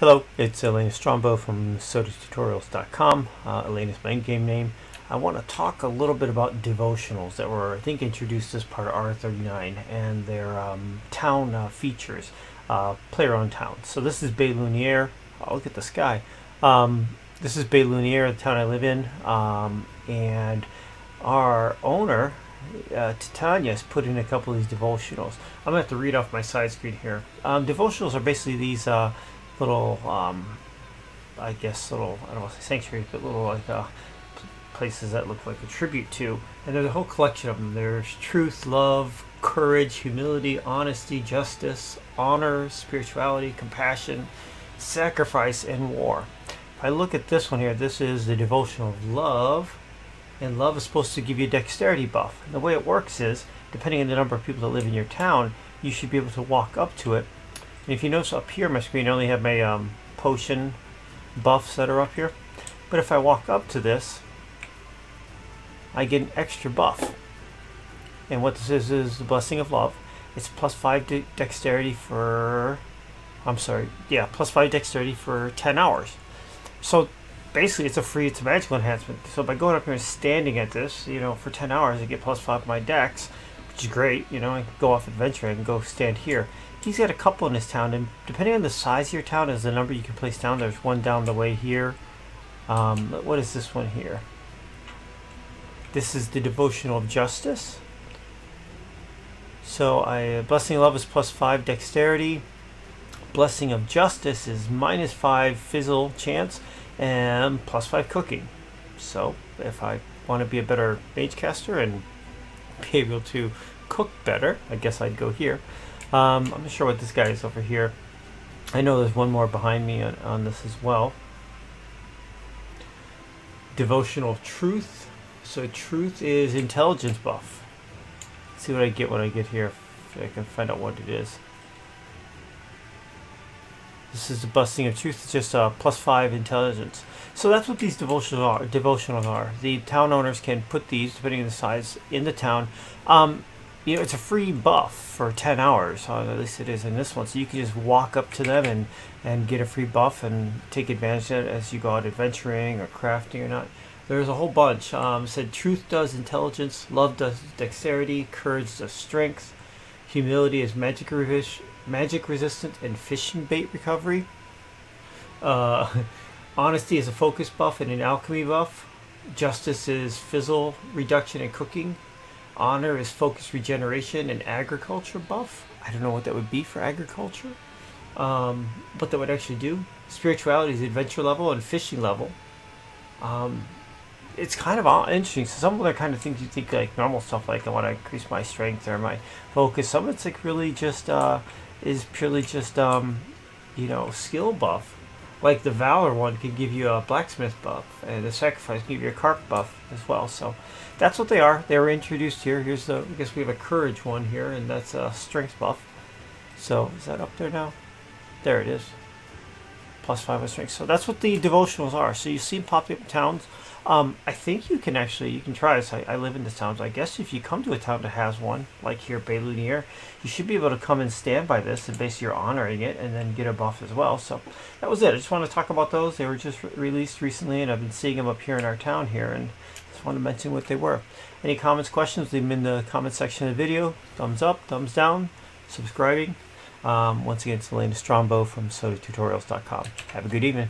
Hello, it's Elaina Strongbow from SotaTutorials.com. Uh, Elaina's my in-game name. I want to talk a little bit about devotionals that were, I think, introduced as part of R39 and their um, town uh, features, uh, player-owned towns. So this is Bay Luniere. Oh, look at the sky. Um, this is Bay Luniere, the town I live in, um, and our owner, uh, Titania, has put in a couple of these devotionals. I'm going to have to read off my side screen here. Um, devotionals are basically these uh, little, um, I guess, little, I don't want to say sanctuaries, but little like uh, places that look like a tribute to. And there's a whole collection of them. There's truth, love, courage, humility, honesty, justice, honor, spirituality, compassion, sacrifice, and war. If I look at this one here, this is the devotion of love. And love is supposed to give you a dexterity buff. And the way it works is, depending on the number of people that live in your town, you should be able to walk up to it and if you notice up here my screen I only have my um, potion buffs that are up here. But if I walk up to this, I get an extra buff. And what this is is the Blessing of Love. It's plus 5 de dexterity for... I'm sorry, yeah, plus 5 dexterity for 10 hours. So basically it's a free, it's a magical enhancement. So by going up here and standing at this, you know, for 10 hours I get plus 5 my dex, which is great. You know, I can go off adventure, I can go stand here he's got a couple in his town, and depending on the size of your town, is the number you can place down. There's one down the way here. Um, what is this one here? This is the Devotional of Justice. So I Blessing of Love is plus 5 Dexterity. Blessing of Justice is minus 5 Fizzle chance and plus 5 Cooking. So if I want to be a better mage caster and be able to cook better, I guess I'd go here. Um, I'm not sure what this guy is over here. I know there's one more behind me on, on this as well. Devotional Truth. So truth is intelligence buff. Let's see what I get when I get here. If I can find out what it is. This is the busting of truth. It's just a plus five intelligence. So that's what these devotionals are. Devotionals are. The town owners can put these, depending on the size, in the town. Um, you know, it's a free buff for 10 hours, uh, at least it is in this one. So you can just walk up to them and, and get a free buff and take advantage of it as you go out adventuring or crafting or not. There's a whole bunch. Um, said truth does intelligence, love does dexterity, courage does strength, humility is magic, revis- magic resistant and fishing bait recovery. Uh, honesty is a focus buff and an alchemy buff. Justice is fizzle reduction and cooking. Honor is focus regeneration and agriculture buff. I don't know what that would be for agriculture. Um, what that would actually do. Spirituality is adventure level and fishing level. Um, it's kind of interesting. So some of the kind of things you think like normal stuff, like I want to increase my strength or my focus. Some of it's like really just uh, is purely just um, you know skill buff. Like the valor one could give you a blacksmith buff, and the sacrifice can give you a carp buff as well. So that's what they are. They were introduced here. Here's the, I guess we have a courage one here, and that's a strength buff. So, is that up there now? There it is. Plus five of strength. So that's what the devotionals are. So you see popping up towns. Um, I think you can actually, you can try this. I, I, live in the towns. I guess if you come to a town that has one, like here, Bay you should be able to come and stand by this and basically you're honoring it and then get a buff as well. So that was it. I just want to talk about those. They were just re released recently and I've been seeing them up here in our town here and just want to mention what they were. Any comments, questions, leave them in the comment section of the video. Thumbs up, thumbs down, subscribing. Um, once again, it's Elaina Strongbow from SotaTutorials.com. Have a good evening.